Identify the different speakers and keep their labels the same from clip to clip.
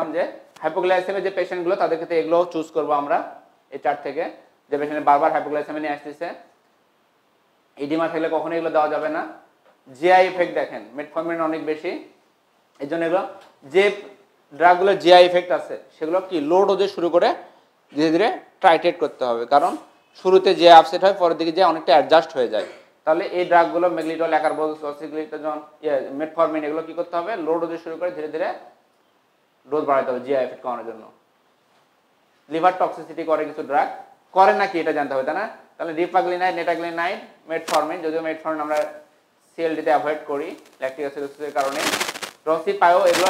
Speaker 1: দেখলাম যে হাইপোগ্লাইসেমের যে পেশেন্টগুলো তাদের ক্ষেত্রে এগুলো চুজ করব আমরা এই চার্ট থেকে। যে পেশেন্ট বারবার হাইপোগ্লাইসেমে নিয়ে আসতেছে ইডিমা থাকলে কখনো এগুলো দেওয়া যাবে না। জিআই এফেক্ট দেখেন মেটফর্মিন অনেক বেশি। এই জন্য এগুলো যে ড্রাগগুলো জিআই এফেক্ট আছে, সেগুলো কি লোড হতে শুরু করে ধীরে ধীরে ট্রাইটেট করতে হবে। কারণ শুরুতে যে আপসেট হয়, পরের দিকে যে অনেকটা অ্যাডজাস্ট হয়ে যায়। তাহলে এই ড্রাগগুলো মেগলিটল অ্যাকারবোজ অসিগ্লিটজন ইয়ে মেটফর্মিন এগুলো কি করতে হবে? লোড হতে শুরু করে ধীরে ধীরে ডোজ বাড়াতে হবে জিআই এফেক্ট কমানোর জন্য। লিভার টক্সিসিটি করে কিছু ড্রাগ করে নাকি, এটা জানতে হবে, তাই না? তাহলে রিপাগ্লিনাইড নেটাগ্লিনাইড মেটফর্মিন যদিও মেটফর্মিন আমরা সিএলডিতে অ্যাভয়েড করি ল্যাকটিক অ্যাসিডোসিসের কারণে। রসি পায়ও এগুলো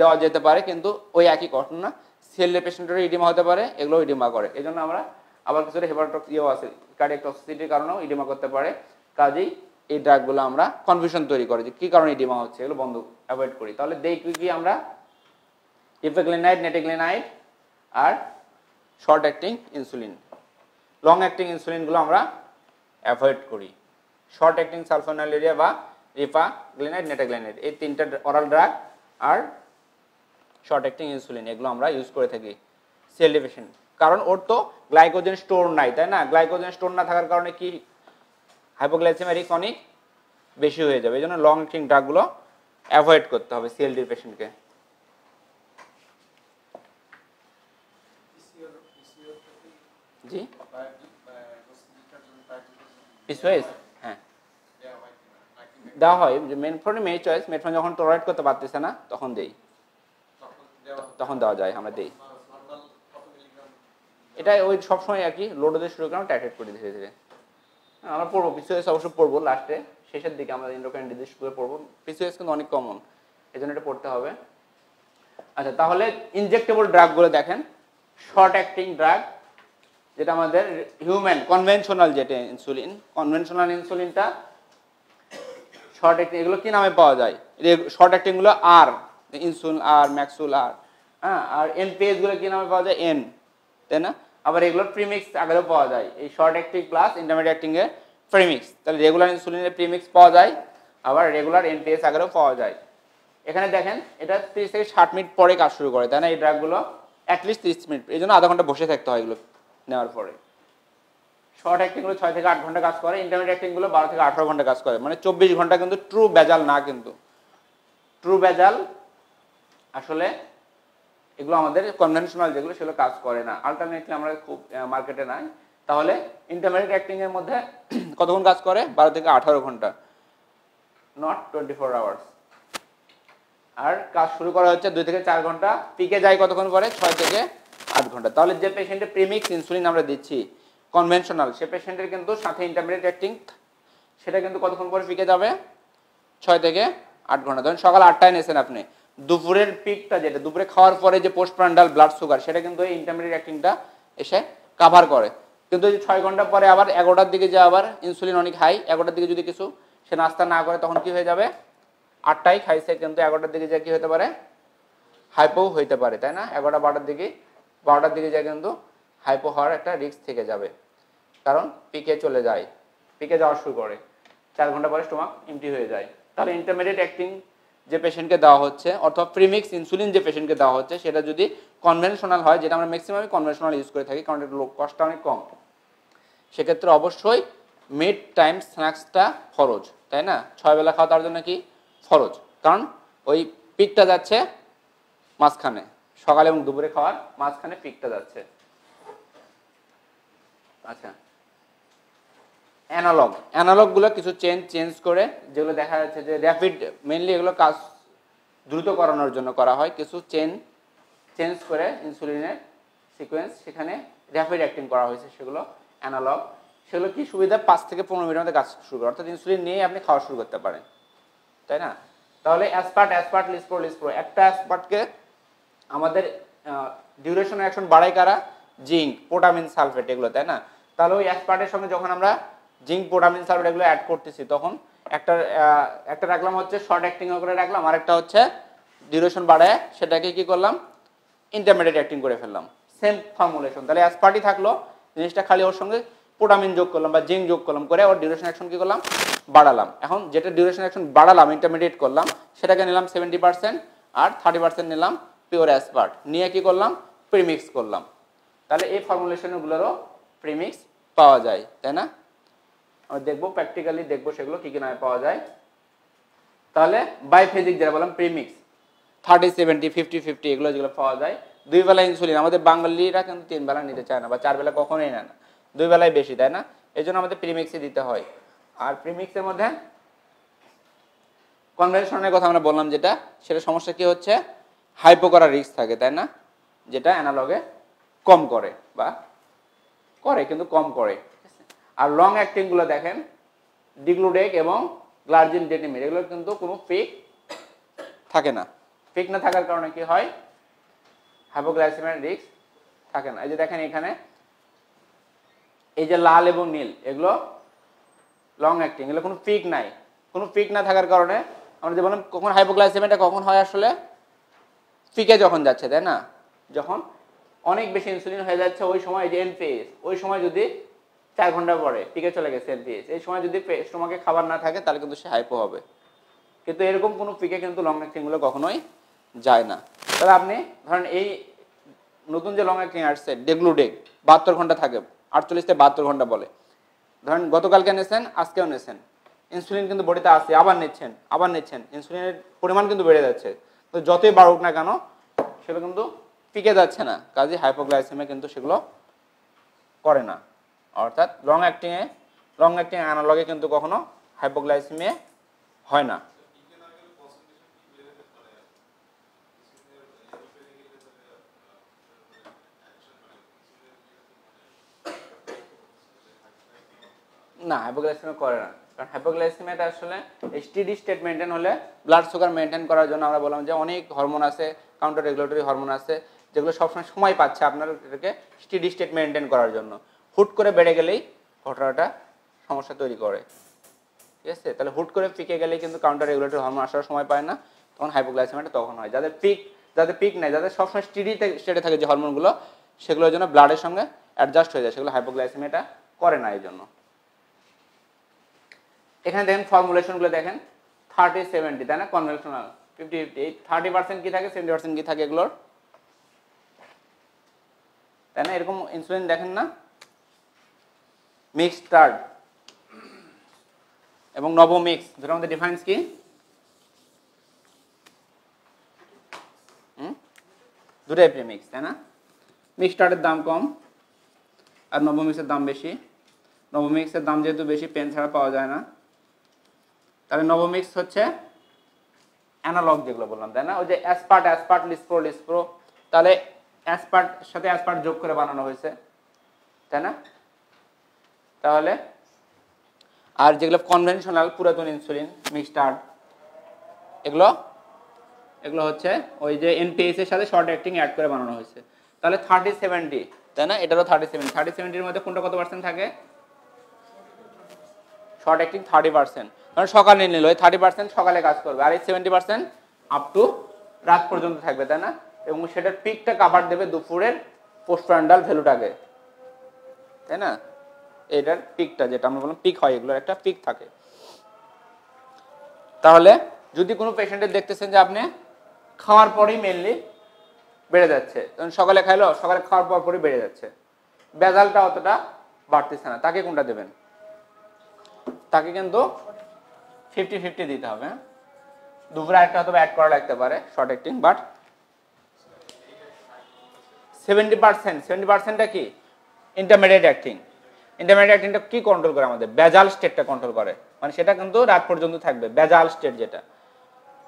Speaker 1: দেওয়া যেতে পারে, কিন্তু ওই একই ঘটনা। সিএলডি পেশেন্টেরও ইডিমা হতে পারে এগুলো ইডিমা করে। এই জন্য আমরা আবার কিছুটা হেপারটক্স ইয়েও আছে কার্ডিয়াক টক্সিসিটির কারণেও ইডিমা করতে পারে। কাজেই এই ড্রাগগুলো আমরা কনফিউশন তৈরি করে যে কী কারণে ইডিমা হচ্ছে, এগুলো বন্ধ অ্যাভয়েড করি। তাহলে দেখি কি আমরা ইফেগ্লিনাইড নেটিগ্লিনাইড আর short acting insulin. Long acting ইনসুলিনগুলো আমরা অ্যাভয়েড করি। শর্ট অ্যাক্টিং সালফোনালিরিয়া বা রিফা গ্লিনাইড নেটাগ্লিনাইড এই তিনটা অরাল ড্রাগ আর শর্ট অ্যাক্টিং ইনসুলিন, এগুলো আমরা ইউজ করে থাকি সেল ডিভিশন কারণ ওর তো গ্লাইকোজেন স্টোর নাই, তাই না? গ্লাইকোজেন স্টোর না থাকার কারণে কি হাইপোগ্লাইসেমিয়া অনেক বেশি হয়ে যাবে। এই জন্য লং অ্যাক্টিং ড্রাগগুলো অ্যাভয়েড করতে হবে সিএলডির পেশেন্টকে জি? পিসওয়েস হ্যাঁ। দেওয়া হয় যে মেনফ্রনে মে চয়েস মেনফ্রন যখন টোলারেট করতে পারতেছে না তখন দেই। তখন দেওয়া যায় আমরা দেই। এটা ওই সবসময় আর কি লোড হতে শুরু করে টাইটেট করি ধীরে ধীরে। হ্যাঁ, আমরা পড়ব পিসিওএস অবশ্য পড়ব লাস্টে শেষের দিকে আমরা ইন্ডোক্রাইন ডিজিজ করে পড়ব। পিসিওএস কিন্তু অনেক কমন এই জন্য এটা পড়তে হবে। আচ্ছা তাহলে ইনজেক্টেবল ড্রাগগুলো দেখেন। শর্ট অ্যাক্টিং ড্রাগ যেটা আমাদের হিউম্যান কনভেনশনাল যেটা ইনসুলিন কনভেনশনাল ইনসুলিনটা শর্ট অ্যাক্টিং এগুলো কী নামে পাওয়া যায়? শর্ট অ্যাক্টিংগুলো আর ইনসুল আর ম্যাক্সুল আর হ্যাঁ? আর এনপিএসগুলো কি নামে পাওয়া যায়? এন তাই না? আবার এগুলোর প্রিমিক্স আগেও পাওয়া যায়। এই short acting plus intermediate acting এর প্রিমিক্স তাহলে রেগুলার ইনসুলিনের প্রিমিক্স পাওয়া যায়, আবার রেগুলার এন এনপিএস আগেও পাওয়া যায়। এখানে দেখেন, এটা তিরিশ থেকে ষাট মিনিট পরে কাজ শুরু করে, তাই না? এই ড্রাগগুলো অ্যাটলিস্ট তিরিশ মিনিট, এই জন্য আধা ঘণ্টা বসে থাকতে হয় এগুলো। নেওয়ার পরে। শর্ট অ্যাক্টিংগুলো ছয় থেকে আট ঘণ্টা কাজ করে ইন্টারমিডিয়েট অ্যাক্টিংগুলো বারো থেকে আঠারো ঘণ্টা কাজ করে। মানে চব্বিশ ঘণ্টা কিন্তু ট্রু বেজাল না কিন্তু। ট্রু বেজাল আসলে এগুলো আমাদের কনভেনশনাল যেগুলো সেগুলো কাজ করে না। আলটারনেটলি আমরা খুব মার্কেটে নাই। তাহলে ইন্টারমিডিয়েট অ্যাক্টিংয়ের মধ্যে কতক্ষণ কাজ করে? বারো থেকে আঠারো ঘণ্টা। নট টোয়েন্টি ফোর আওয়ার্স আর কাজ শুরু করা হচ্ছে দুই থেকে চার ঘণ্টা। পিকে যায় কতক্ষণ পরে ছয় থেকে আট ঘণ্টা। তাহলে যে পেশেন্টের প্রিমিক্স ইনসুলিন আমরা দিচ্ছি কনভেনশনাল সে পেশেন্টের কিন্তু সাথে ইন্টারমিডিয়েট অ্যাক্টিং সেটা কিন্তু কতক্ষণ পরে পিকে যাবে? ছয় থেকে আট ঘণ্টা। ধরুন সকাল আটটায় নেছেন আপনি। দুপুরের পিকটা যেটা, দুপুরে খাওয়ার পরে যে পোস্ট প্রান্ডাল ব্লাড সুগার সেটা কিন্তু এই ইন্টারমিডিয়েট অ্যাক্টিংটা এসে কাভার করে। কিন্তু ছয় ঘণ্টা পরে আবার এগারোটার দিকে যে আবার ইনসুলিন অনেক হাই এগারোটার দিকে যদি কিছু সে নাস্তা না করে, তখন কি হয়ে যাবে? আটটায় খাইছে, কিন্তু এগারোটার দিকে যা কি হতে পারে? হাইপো হইতে পারে, তাই না? এগারোটা বারোটার দিকে বারোটার দিকে যায় কিন্তু হাইপো হওয়ার একটা রিস্ক থেকে যাবে। কারণ পিকে চলে যায়। পিকে যাওয়া শুরু করে। চার ঘণ্টা পরে স্টোমাক এমটি হয়ে যায়। তাহলে ইন্টারমিডিয়েট অ্যাক্টিং যে পেশেন্টকে দেওয়া হচ্ছে, অর্থাৎ প্রিমিক্স ইনসুলিন যে পেশেন্টকে দেওয়া হচ্ছে, সেটা যদি কনভেনশনাল হয়, যেটা আমরা ম্যাক্সিমামই কনভেনশনাল ইউজ করে থাকি, কারণ এটা কষ্টটা অনেক কম। সেক্ষেত্রে অবশ্যই মিড টাইম স্ন্যাক্সটা ফরজ, তাই না? ছয় বেলা খাওয়া তার জন্য কি? ফরজ। কারণ ওই পিকটা যাচ্ছে মাঝখানে। সকালে এবং দুপুরে খাওয়ার মাঝখানে পিকটা যাচ্ছে। আচ্ছা। অ্যানালগ অ্যানালগগুলো কিছু চেঞ্জ চেঞ্জ করে যেগুলো দেখা যাচ্ছে যে র্যাপিড মেনলি এগুলো কাজ দ্রুত করানোর জন্য করা হয়। কিছু চেন চেঞ্জ করে ইনসুলিনের সিকোয়েন্স সেখানে র্যাপিড অ্যাক্টিং করা হয়েছে সেগুলো অ্যানালগ সেগুলো কি সুবিধা? পাঁচ থেকে পনেরো মিনিটের মধ্যে কাজ শুরু করে। অর্থাৎ ইনসুলিন নিয়ে আপনি খাওয়া শুরু করতে পারেন। তাই না? তাহলে অ্যাসপার্ট অ্যাসপার্ট লিসপ্রো লিসপ্রো একটা অ্যাসপার্টকে আমাদের ডিউরেশন অ্যাকশন বাড়ায় কারা? জিঙ্ক পোটামিন সালফেট এগুলো, তাই না? তাহলে ওই অ্যাসপার্টের সঙ্গে যখন আমরা জিঙ্ক পোটামিন সালফেট এগুলো অ্যাড করতেছি, তখন একটা একটা রাখলাম হচ্ছে শর্ট অ্যাক্টিং করে রাখলাম, আরেকটা হচ্ছে ডিউরেশন বাড়ায়, সেটাকে কি করলাম? ইন্টারমিডিয়েট অ্যাক্টিং করে ফেললাম। সেম ফর্মুলেশন তাহলে অ্যাসপার্টি থাকল, জিনিসটা খালি ওর সঙ্গে পোটামিন যোগ করলাম বা জিঙ্ক যোগ করলাম করে ওর ডিউরেশন অ্যাকশন কি করলাম? বাড়ালাম। এখন যেটা ডিউরেশন অ্যাকশন বাড়ালাম ইন্টারমিডিয়েট করলাম, সেটাকে নিলাম সেভেন্টি পার্সেন্ট আর থার্টি পার্সেন্ট নিলাম পিওর অ্যাসপার্ট নিয়ে কী করলাম? প্রিমিক্স করলাম। তাহলে এই ফর্মুলেশনগুলোরও প্রিমিক্স পাওয়া যায়, তাই না? আমরা দেখব প্র্যাকটিক্যালি দেখব সেগুলো কী কী নামে পাওয়া যায়। তাহলে বাইফেজিক যেটা বললাম premix thirty seventy fifty fifty এগুলো যেগুলো পাওয়া যায়। দুই বেলা ইনসুলিন আমাদের বাঙালিরা কিন্তু তিন বেলা নিতে চায় না বা চার বেলা কখনোই নেয় না। দুই বেলায় বেশি, তাই না? এই জন্য আমাদের প্রিমিক্সই দিতে হয়। আর প্রিমিক্সের মধ্যে কনভেনশনের কথা আমরা বললাম যেটা সেটা সমস্যা কি হচ্ছে? হাইপো করার রিস্ক থাকে, তাই না? যেটা অ্যানালগে কম করে বা করে, কিন্তু কম করে। আর লং অ্যাক্টিংগুলো দেখেন ডিগ্লুডেক এবং গ্লার্জিন ডেটিমির এগুলো কিন্তু কোনো পিক থাকে না। পিক না থাকার কারণে কি হয়? হাইপোগ্লাইসেমিয়ার রিস্ক থাকে না। এই যে দেখেন এখানে, এই যে লাল এবং নীল, এগুলো লং অ্যাক্টিং এগুলো কোনো পিক নাই। কোনো পিক না থাকার কারণে আমরা যে বললাম, কখন হাইপোগ্লাইসেমিয়াটা কখন হয় আসলে? পিকে যখন যাচ্ছে, তাই না? যখন অনেক বেশি ইনসুলিন হয়ে যাচ্ছে, ওই সময় যে এনপিএস ওই সময় যদি চার ঘণ্টা পরে পিকে চলে গেছে এনপিএস এই সময় যদি স্টোমাকে খাবার না থাকে, তাহলে কিন্তু সে হাইপো হবে। কিন্তু এরকম কোনো পিকে কিন্তু লং অ্যাক্টিংগুলো কখনোই যায় না। তাহলে আপনি ধরেন এই নতুন যে লং অ্যাক্টিং আসছে ডেগলুডেগ বাহাত্তর ঘণ্টা থাকে, আটচল্লিশ থেকে বাহাত্তর ঘণ্টা বলে। ধরেন গতকালকে নিয়েছেন আজকেও নিয়েছেন ইনসুলিন কিন্তু বডিতে আসছে আবার নিচ্ছেন আবার নিচ্ছেন। ইনসুলিনের পরিমাণ কিন্তু বেড়ে যাচ্ছে। তো যতই বাড়ুক না কেন, সেগুলো কিন্তু পিকে যাচ্ছে না। কাজে হাইপোগ্লাইসেমে কিন্তু সেগুলো করে না। অর্থাৎ লং অ্যাক্টিংয়ে লং অ্যাক্টিং অ্যানালগে কিন্তু কখনো হাইপোগ্লাইসেমিয়া হয় না। না হাইপোগ্লাইসেমিয়া করে না। কারণ হাইপোগ্লাইসেমিয়াটা আসলে স্টিডি স্টেট মেনটেন হলে ব্লাড সুগার মেনটেন করার জন্য আমরা বললাম যে অনেক হরমোন আছে কাউন্টার রেগুলেটরি হরমোন আছে, যেগুলো সবসময় সময় পাচ্ছে আপনার এটাকে স্টিডি স্টেট মেনটেন করার জন্য। হুট করে বেড়ে গেলেই ঘটনাটা সমস্যা তৈরি করে। ঠিক আছে? তাহলে হুট করে পিকে গেলেই কিন্তু কাউন্টার রেগুলেটরি হরমোন আসার সময় পায় না, তখন হাইপোগ্লাইসেমিয়াটা তখন হয়। যাদের পিক যাদের পিক নেই, যাদের সবসময় স্টিডি স্টেটে থাকে যে হরমোনগুলো সেগুলোর জন্য ব্লাডের সঙ্গে অ্যাডজাস্ট হয়ে যায়, সেগুলো হাইপোগ্লাইসেমিয়াটা করে না এই জন্য এখানে দেখেন ফর্মুলেশনগুলো দেখেন থার্টি সেভেন্টি তাই না? কনভেনশনাল ফিফটি ফিফটি এই থার্টি পার্সেন্ট কী থাকে সেভেন্টি পার্সেন্ট কী থাকে এগুলোর? তাই না? এরকম ইনসুলিন দেখেন না? মিক্স স্টার্ট এবং নবমিক্স দুটোর মধ্যে ডিফারেন্স কি? দুটাই প্রিমিক্স তাই না? মিক্স স্টার্টের দাম কম, আর নবমিক্সের দাম বেশি। নবমিক্সের দাম যেহেতু বেশি পেন ছাড়া পাওয়া যায় না। তাহলে নবমিক্স হচ্ছে অ্যানালগ যেগুলো বললাম, তাই না? ওই যে অ্যাসপার্ট অ্যাসপার্ট লিসপ্রো লিসপ্রো তাহলে অ্যাসপার্ট সাথে অ্যাসপার্ট যোগ করে বানানো হয়েছে, তাই না? তাহলে আর যেগুলো কনভেনশনাল পুরাতন ইনসুলিন মিক্সটার এগুলো এগুলো হচ্ছে ওই যে এনপিএস এর সাথে শর্ট অ্যাক্টিং অ্যাড করে বানানো হয়েছে। তাহলে থার্টি সেভেন্টি তাই না? এটারও থার্টি সেভেন থার্টি সেভেন্টির মধ্যে কোনটা কত পার্সেন্ট থাকে? Short acting thirty percent. কারণ সকালে নিল ওই থার্টি পার্সেন্ট সকালে কাজ করবে। আর এই সেভেন্টি পার্সেন্ট আপ টু রাত পর্যন্ত থাকবে, তাই না? এবং সেটার পিকটা কাভার দেবে দুপুরের পোস্টপ্রান্ডাল ভ্যালুটাকে তাই না? এটার পিকটা যেটা আমরা বললাম পিক হয়, এগুলোর একটা পিক থাকে। তাহলে যদি কোনো পেশেন্টের দেখতেছেন যে আপনি খাওয়ার পরেই মেনলি বেড়ে যাচ্ছে তখন সকালে খাইলো, সকালে খাওয়ার পর পরই বেড়ে যাচ্ছে। বেজালটা অতটা বাড়তেছে না। তাকে কোনটা দেবেন? তাকে কিন্তু ফিফটি ফিফটি দিতে হবে? দুপুরে একটা হয়তো অ্যাড করা লাগতে পারে short acting but seventy percent seventy পার্সেন্টটা কি? ইন্টারমিডিয়েট অ্যাক্টিং ইন্টারমিডিয়েট অ্যাক্টিংটা কি কন্ট্রোল করে আমাদের? বেজাল স্টেটটা কন্ট্রোল করে। মানে সেটা কিন্তু রাত পর্যন্ত থাকবে, বেজাল স্টেট যেটা।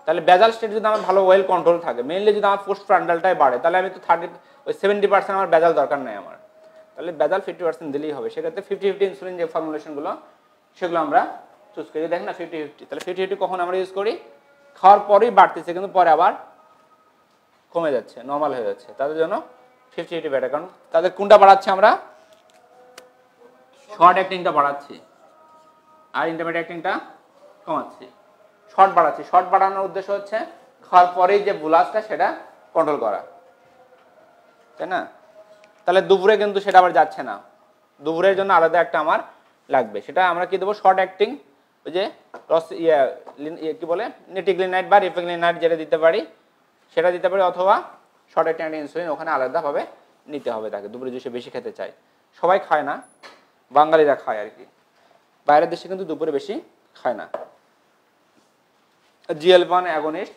Speaker 1: তাহলে বেজাল স্টেট যদি আমার ভালো ওয়েল কন্ট্রোল থাকে মেইনলি যদি আমার পোস্ট ফ্রান্ডালটাই বাড়ে, তাহলে আমি তো থার্টি ওই সেভেন্টি পার্সেন্ট আমার বেজাল দরকার নেই আমার। তাহলে বেজাল ফিফটি পার্সেন্ট দিলেই হবে। সেক্ষেত্রে ফিফটি ফিফটি ইনসুলিন যে ফর্মুলেশনগুলো সেগুলো আমরা চুজ করি। দেখেন না ফিফটি ফিফটি তাহলে ফিফটি ফিফটি কখন আমরা ইউজ করি? খাওয়ার পরেই বাড়তেছে, কিন্তু পরে আবার কমে যাচ্ছে নর্মাল হয়ে যাচ্ছে। তাদের জন্য ফিফটি ফিফটি বেটার কারণ তাদের কোনটা বাড়াচ্ছে আমরা? শর্ট অ্যাক্টিংটা বাড়াচ্ছি। আর ইন্টারমিডিয়েট অ্যাক্টিংটা কমাচ্ছি। শর্ট বাড়াচ্ছি। শর্ট বাড়ানোর উদ্দেশ্য হচ্ছে খাওয়ার পরেই যে বুলাসটা সেটা কন্ট্রোল করা। তাই না? তাহলে দুপুরে কিন্তু সেটা আবার যাচ্ছে না। দুপুরের জন্য আলাদা একটা আমার লাগবে। সেটা আমরা কি দেবো? শর্ট অ্যাক্টিং ওই যে রস ইয়ে ইয়ে কি বলে? নেটিগ্লিনাইট বা রিফেগ্লিনাইট যেটা দিতে পারি, সেটা দিতে পারি অথবা শর্ট অ্যাক্টিং একটা ইনসুলিন ওখানে আলাদাভাবে নিতে হবে তাকে। দুপুরে যদি সে বেশি খেতে চাই সবাই খায় না, বাঙালিরা খায় আর কি। বাইরের দেশে কিন্তু দুপুরে বেশি খায় না। জিএল ওয়ান অ্যাগনিস্ট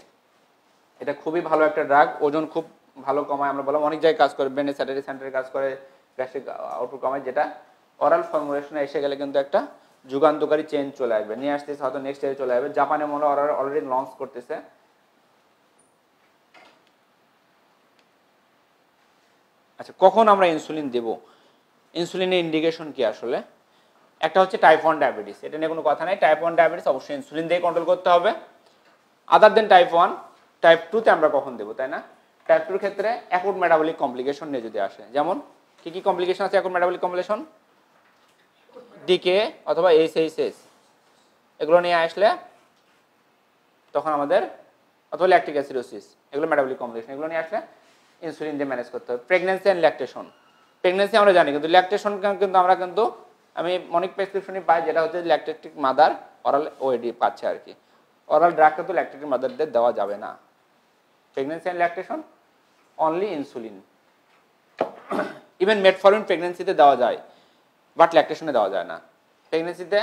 Speaker 1: এটা খুবই ভালো একটা ড্রাগ ওজন খুব ভালো কমায়, আমরা বললাম অনেক জায়গায় কাজ করে, ব্রেনের স্যাটারি সেন্টারে কাজ করে গ্যাস্ট্রিক আউটপুট কমায়, যেটা অরাল ফর্মুলেশনে এসে গেলে কিন্তু একটা যুগান্তকারী চেঞ্জ চলে আসবে। নিয়ে আসতেছে, হয়তো নেক্সট ইয়ারে চলে আসবে। জাপানে মনে হয় অলরেডি লঞ্চ করতেছে। আচ্ছা কখন আমরা ইনসুলিন দেব? ইনসুলিনের ইন্ডিকেশন কি আসলে? একটা হচ্ছে টাইপ ওয়ান ডায়াবেটিস এটা নিয়ে কোনো কথা নাই। টাইপ ওয়ান ডায়াবেটিস অবশ্যই ইনসুলিন দিয়ে কন্ট্রোল করতে হবে। Other then type one type টুতে আমরা কখন দেবো, তাই না? টাইপ টুর ক্ষেত্রে অ্যাকুট মেটাবলিক কমপ্লিকেশন নিয়ে যদি আসে। যেমন, কী কী কমপ্লিকেশন আছে acute metabolic complication D K অথবা এইচ এইচ এস এগুলো নিয়ে আসলে তখন আমাদের অথবা ল্যাকটিক অ্যাসিডোসিস এগুলো মেটাবলিক কমপ্লিকেশন এগুলো নিয়ে আসলে ইনসুলিন দিয়ে ম্যানেজ করতে হবে। প্রেগনেন্সি অ্যান্ড ল্যাকটেশন প্রেগনেন্সি আমরা জানি, কিন্তু ল্যাকটেশন কিন্তু আমরা কিন্তু, আমি অনেক প্রেসক্রিপশনই পাই যেটা হচ্ছে ল্যাকটেটিক মাদার অরাল ওএডি পাচ্ছে আর কি। অরাল ড্রাগ কিন্তু ল্যাকটেটিক মাদারদের দেওয়া যাবে না। Pregnancy and lactation only insulin even metformin প্রেগনেন্সিতে দেওয়া যায়। বাট ল্যাকটেশনে দেওয়া যায় না। প্রেগনেন্সিতে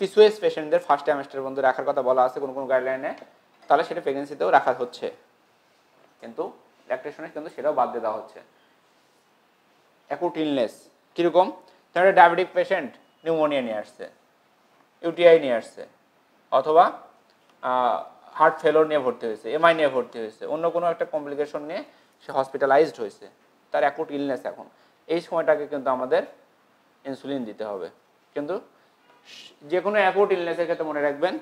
Speaker 1: পিসুএস পেশেন্টদের ফার্স্ট ট্রাইমেস্টার বন্ধু রাখার কথা বলা আছে কোনো কোনো গাইডলাইনে তাহলে সেটা প্রেগনেন্সিতেও রাখা হচ্ছে। কিন্তু ল্যাকটেশনে কিন্তু সেটাও বাদ দিয়ে দেওয়া হচ্ছে। অ্যাকুট ইলনেস কীরকম? তাহলে ডায়াবেটিক পেশেন্ট নিউমোনিয়া নিয়ে আসছে ইউটিআই নিয়ে আসছে, অথবা হার্ট ফেলোর নিয়ে ভর্তি হয়েছে এমআই নিয়ে ভর্তি হয়েছে, অন্য কোনো একটা কমপ্লিকেশন নিয়ে সে হসপিটালাইজড হয়েছে। তার অ্যাকুট ইলনেস এখন। এই সময়টাকে কিন্তু আমাদের ইনসুলিন দিতে হবে। কিন্তু যে কোনো অ্যাকুট ইলনেসের ক্ষেত্রে মনে রাখবেন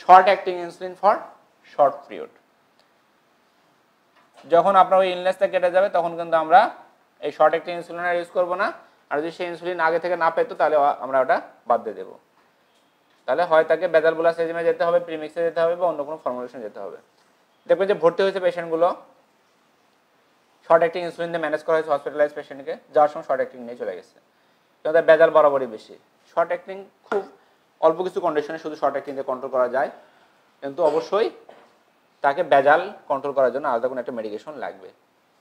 Speaker 1: short acting insulin for short period যখন আপনার ওই ইলনেসটা কেটে যাবে, তখন কিন্তু আমরা এই শর্ট অ্যাক্টিং ইনসুলিন আর ইউজ করব না। আর যদি সেই ইনসুলিন আগে থেকে না পেতো, তাহলে আমরা ওটা বাদ দিয়ে দেবো। তাহলে হয় তাকে বেজাল বোলা সেজিমে যেতে হবে প্রিমিক্সে যেতে হবে বা অন্য কোনো ফর্মুলেশন যেতে হবে। দেখবেন যে ভর্তি হয়েছে পেশেন্টগুলো শর্ট অ্যাক্টিং ইনসুলিন দিয়ে ম্যানেজ করা হয়েছে হসপিটালাইজ পেশেন্টকে যাওয়ার সময় শর্ট অ্যাক্টিং নিয়ে চলে গেছে। তার বেজাল বরাবরই বেশি। শর্ট অ্যাক্টিং খুব অল্প কিছু কন্ডিশনে শুধু শর্ট অ্যাক্টিং দিয়ে কন্ট্রোল করা যায়। কিন্তু অবশ্যই তাকে বেজাল কন্ট্রোল করার জন্য আলাদা কোনো একটা মেডিকেশন লাগবে।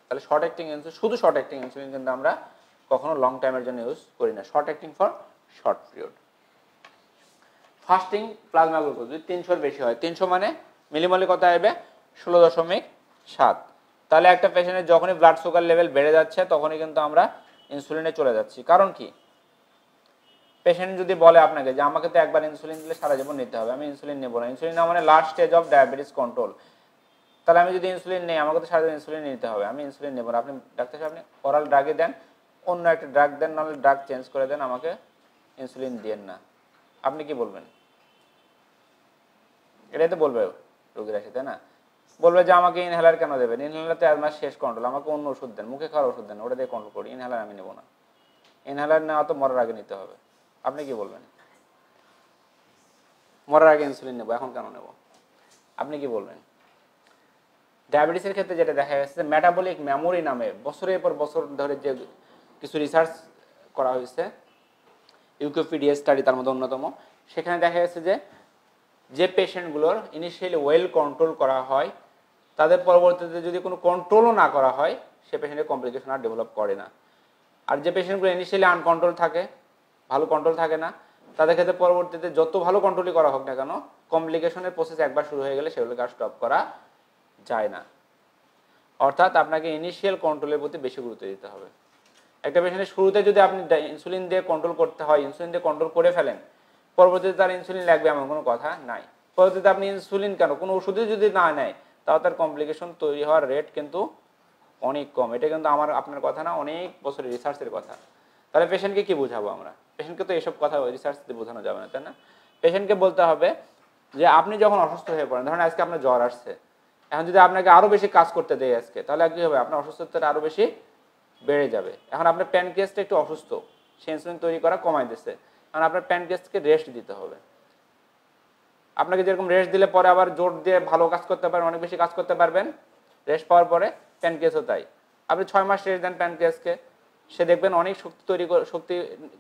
Speaker 1: তাহলে শর্ট অ্যাক্টিং ইনসুলিন শুধু শর্ট অ্যাক্টিং ইনসুলিন কিন্তু আমরা কখনো লং টাইমের জন্য ইউজ করি না। Short acting for short period fasting plasma glucose যদি তিনশোর বেশি হয়, তিনশো মানে মিলিমলি কত আসবে? ষোলো দশমিক সাত। তাহলে একটা পেশেন্টের যখনই ব্লাড সুগার লেভেল বেড়ে যাচ্ছে, তখনই কিন্তু আমরা ইনসুলিনে চলে যাচ্ছি। কারণ কি? পেশেন্ট যদি বলে আপনাকে যে আমাকে তো একবার ইনসুলিন দিলে সারা জীবন নিতে হবে, আমি ইনসুলিন নেব না। ইনসুলিন না মানে last stage of diabetes control তাহলে আমি যদি ইনসুলিন নেই, আমাকে তো সারাদিন ইনসুলিন নিতে হবে, আমি ইনসুলিন নেব না। আপনি, ডাক্তার সাহেব, আপনি অরাল ড্রাগে দেন, অন্য একটা ড্রাগ দেন, নাহলে ড্রাগ চেঞ্জ করে দেন, আমাকে ইনসুলিন দিয়েন না। আপনি কি বলবেন? এটাই তো বলবে রোগীরা সাথে না? বলবে যে আমাকে ইনহেলার কেন দেবেন? ইনহেলারতে আমার শেষ কন্ট্রোল আমাকে অন্য ওষুধ দেন, মুখে খাওয়ার ওষুধ দেন ওটা দিয়ে কন্ট্রোল করি। ইনহেলার আমি নেব না। ইনহেলার নেওয়া তো মরার আগে নিতে হবে। আপনি কি বলবেন? মরার আগে ইনসুলিন নেব, এখন কেন নেব? আপনি কি বলবেন? ডায়াবেটিসের ক্ষেত্রে যেটা দেখা গেছে মেটাবলিক মেমোরি নামে বছরের পর বছর ধরে যে কিছু রিসার্চ করা হয়েছে ইউকেপিডিয়া স্টাডি তার মধ্যে অন্যতম, সেখানে দেখা গেছে যে যে পেশেন্টগুলোর ইনিশিয়ালি ওয়েল কন্ট্রোল করা হয়, তাদের পরবর্তীতে যদি কোনো কন্ট্রোলও না করা হয়, সে পেশেন্টের কমপ্লিকেশন আর ডেভেলপ করে না। আর যে পেশেন্টগুলো ইনিশিয়ালি আনকন্ট্রোল থাকে ভালো কন্ট্রোল থাকে না। তাদের ক্ষেত্রে পরবর্তীতে যত ভালো কন্ট্রোলই করা হোক না কেন কমপ্লিকেশনের প্রসেস একবার শুরু হয়ে গেলে সেগুলোকে আর স্টপ করা যায় না। অর্থাৎ আপনাকে ইনিশিয়াল কন্ট্রোলের প্রতি বেশি গুরুত্ব দিতে হবে। একটা পেশেন্টের শুরুতে যদি আপনি ইনসুলিন দিয়ে কন্ট্রোল করতে হয় ইনসুলিন দিয়ে কন্ট্রোল করে ফেলেন, পরবর্তীতে তার ইনসুলিন লাগবে এমন কোনো কথা নাই। পরবর্তীতে আপনি ইনসুলিন কেন, কোনো ওষুধই যদি না নেয়, তাও তার কমপ্লিকেশন তৈরি হওয়ার রেট কিন্তু অনেক কম। এটা কিন্তু আমার, আপনার কথা না, অনেক বছরের রিসার্চের কথা। তাহলে পেশেন্টকে কি বোঝাবো আমরা? পেশেন্টকে তো এসব কথা রিসার্চ দিয়ে বোঝানো যাবে না, তাই না? পেশেন্টকে বলতে হবে যে, আপনি যখন অসুস্থ হয়ে পড়েন, ধরেন আজকে আপনার জ্বর আসছে, এখন যদি আপনাকে আরও বেশি কাজ করতে দেয় আজকে, তাহলে কী হবে? আপনার অসুস্থতাটা আরও বেশি বেড়ে যাবে। এখন আপনার প্যানকেসটা একটু অসুস্থ, সে ইনসুলিন তৈরি করা কমাই দিচ্ছে কারণ আপনার প্যানকেসকে রেস্ট দিতে হবে। আপনাকে যেরকম রেস্ট দিলে পরে আবার জোর দিয়ে ভালো কাজ করতে পারবেন, অনেক বেশি কাজ করতে পারবেন রেস্ট পাওয়ার পরে প্যানকেসও তাই। আপনি ছয় মাস রেস্ট দেন প্যানকেসকে সে দেখবেন অনেক শক্তি তৈরি শক্তি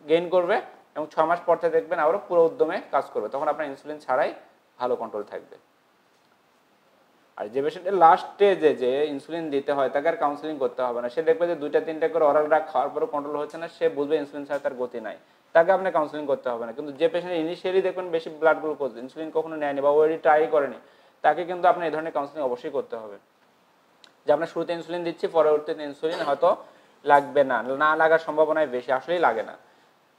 Speaker 1: গেইন করবে এবং ছয় মাস পর থেকে দেখবেন আবারও পুরো উদ্যমে কাজ করবে। তখন আপনার ইনসুলিন ছাড়াই ভালো কন্ট্রোল থাকবে। আর যে পেশেন্টের লাস্ট স্টেজে যে ইনসুলিন দিতে হয়, তাকে আর কাউন্সিলিং করতে হবে না। সে দেখবে যে দুইটা, তিনটা করে অরাল ড্রাগ খাওয়ার পরও কন্ট্রোল হচ্ছে না, সে বুঝবে ইনসুলিন ছাড়া তার গতি নাই। তাকে আপনি কাউন্সিলিং করতে হবে না। কিন্তু যে পেশেন্ট ইনিশিয়ালি দেখবেন বেশি ব্লাড গ্লুকোজ ইনসুলিন কখনো নেয়নি বা ওয়েডি ট্রাই করেনি, তাকে কিন্তু আপনি এই ধরনের কাউন্সিলিং অবশ্যই করতে হবে। যে আপনার শুরুতে ইনসুলিন দিচ্ছি, পরবর্তীতে ইনসুলিন হয়তো লাগবে না না লাগার সম্ভাবনাই বেশি, আসলেই লাগে না।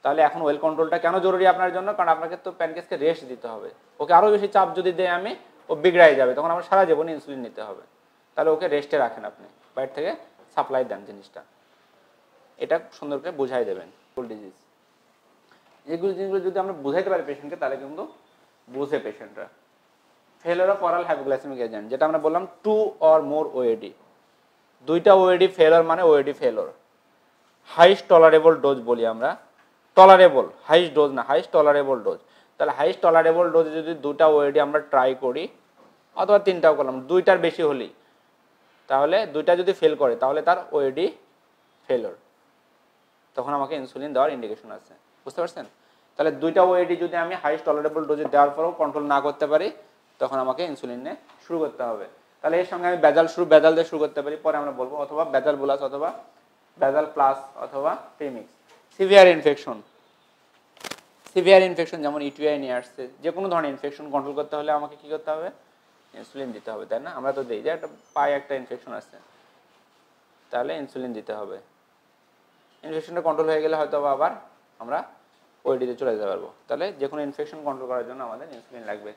Speaker 1: তাহলে এখন ওয়েল কন্ট্রোলটা কেন জরুরি আপনার জন্য? কারণ আপনাকে তো প্যানকেসকে রেস্ট দিতে হবে। ওকে আরও বেশি চাপ যদি দেয় আমি, ও বিগড়াই যাবে, তখন আমার সারা জীবন ইনসুলিন নিতে হবে। তাহলে ওকে রেস্টে রাখেন আপনি, বাইরে থেকে সাপ্লাই দেন জিনিসটা। এটা সুন্দর করে বুঝাই দেবেন ডিজিজ এগুলো জিনিসগুলো যদি আমরা বুঝাইতে পারি পেশেন্টকে তাহলে কিন্তু বুঝে পেশেন্টরা ফেলোর অরাল হাইপোগ্লাইসেমিক এজেন্ট যেটা আমরা বললাম টু অর মোর ওএডি দুইটা ওএডি ফেলর মানে OAD failure highest tolerable dose বলি আমরা। টলারেবল হাইস্ট ডোজ না হাইস্ট টলারেবল ডোজ তাহলে হাইস্ট টলারেবল ডোজে যদি দুটা ওএডি আমরা ট্রাই করি, অথবা তিনটাও করলাম, দুইটার বেশি হলেই, তাহলে দুইটা যদি ফেল করে, তাহলে তার ওএডি ফেলোর তখন আমাকে ইনসুলিন দেওয়ার ইন্ডিকেশন আছে। বুঝতে পারছেন? তাহলে দুইটা ওএডি যদি আমি হাইস্ট টলারেবল ডোজে দেওয়ার পরেও কন্ট্রোল না করতে পারি, তখন আমাকে ইনসুলিন নিয়ে শুরু করতে হবে। তাহলে এর সঙ্গে আমি বেজাল শুরু, বেজাল দিয়ে শুরু করতে পারি, পরে আমরা বলব, অথবা বেজাল বুলাস অথবা বেজাল প্লাস অথবা premix severe infection severe infection যেমন ইটিআই নিয়ে আসছে যে কোনো ধরনের ইনফেকশন কন্ট্রোল করতে হলে আমাকে কি করতে হবে? ইনসুলিন দিতে হবে, তাই না? আমরা তো দিই যে একটা পায়ে একটা ইনফেকশন আছে। তাহলে ইনসুলিন দিতে হবে। ইনফেকশনটা কন্ট্রোল হয়ে গেলে হয়তো আবার আমরা ওইটিতে চলে যেতে পারব। তাহলে যে কোনো ইনফেকশন কন্ট্রোল করার জন্য আমাদের ইনসুলিন লাগবে।